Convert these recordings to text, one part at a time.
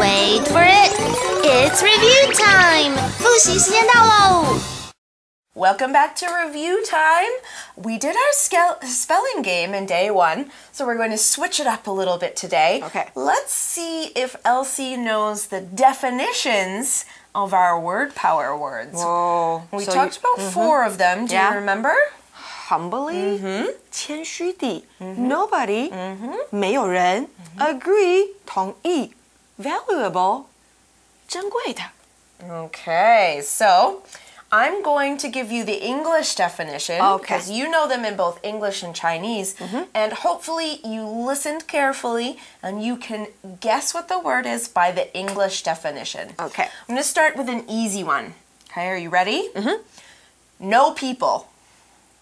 Wait for it. It's review time. 复习时间到喽。 Welcome back to review time. We did our scal- spelling game in day one, so we're going to switch it up a little bit today. Okay. Let's see if Elsie knows the definitions of our word power words. Whoa. We So talked you- about four of them. Do Yeah. you remember? humbly，谦虚地，nobody，没有人，agree，同意，valuable，珍贵的。 Okay, so I'm going to give you the English definition Okay. because you know them in both English and Chinese, and hopefully you listened carefully and you can guess what the word is by the English definition. Okay. I'm going to start with an easy one. Okay, are you ready? Mm-hmm. No people.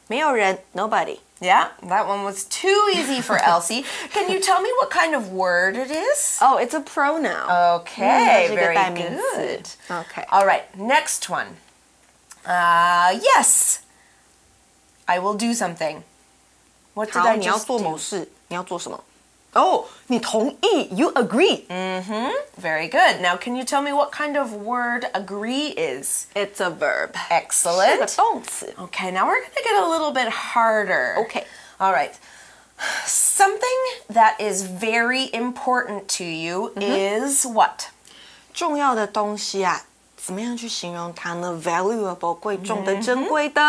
没有人，nobody。 Yeah, that one was too easy for Elsie. Can you tell me what kind of word it is? Oh, it's a pronoun. Okay, 嗯它是一个 very 代名词 good. Okay. All right, next one. Uh, yes. I will do something. What did 好， I 你要 just 做 do? 某事，你要做什么？ 哦，你同意，you agree。 Very good. Now, can you tell me what kind of word agree is? It's a verb，是个 Excellent. 动词。 Okay, now we're going to get a little bit harder. Okay. All right. Something that is very important to you is what? 重要的东西啊，怎么样去形容它呢？valuable，贵重的、珍贵的。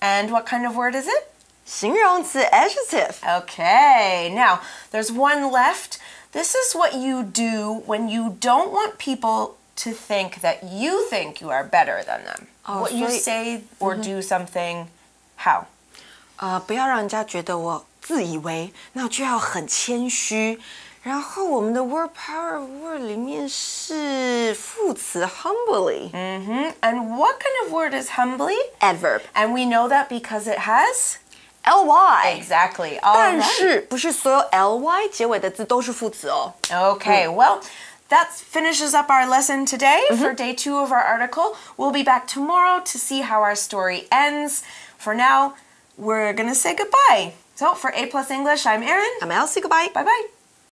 And what kind of word is it? 形容词 adjective。 Okay, now there's one left. This is what you do when you don't want people to think that you think you are better than them. Oh, what you so y- say or do something, how? 呃，不要让人家觉得我自以为，那就要很谦虚。然后我们的 word power word 里面是副词 humbly hmm And what kind of word is humbly? adverb And we know that because it has ly。 exactly. All 但 right. 是不是所有 ly 结尾的字都是副词哦。 Okay, well, that finishes up our lesson today for day two of our article. We'll be back tomorrow to see how our story ends. For now, we're gonna say goodbye. So for A plus English, I'm Erin. I'm Elsie, goodbye. Bye bye.